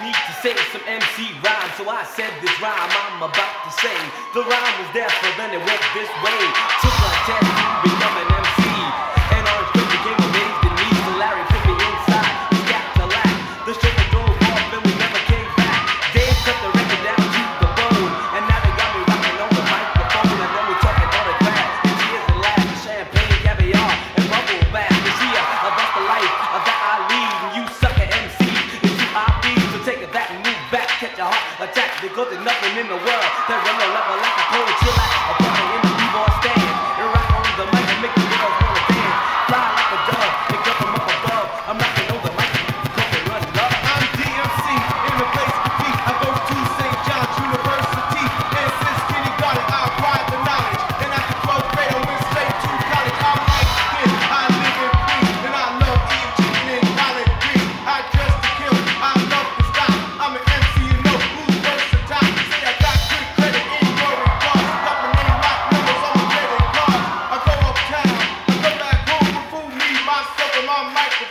Need to say some MC rhyme. So I said this rhyme I'm about to say. The rhyme was there, for then it went this way. because there's nothing in the world that run the level like a poetry, like a brother in the b-boy stand.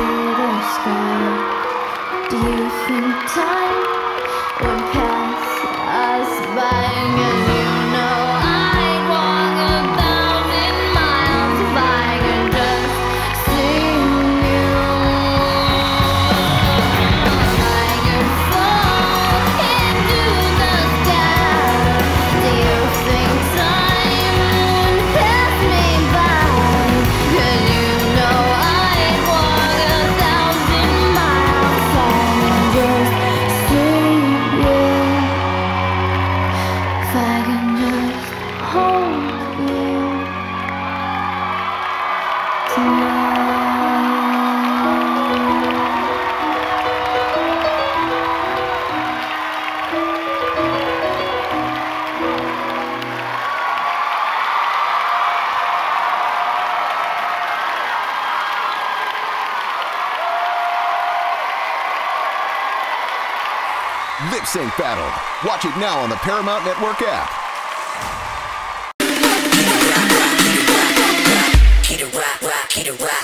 the sky. Do you think time will pass? girl Lip Sync Battle. Watch it now on the Paramount Network app. Rock, rock, rock,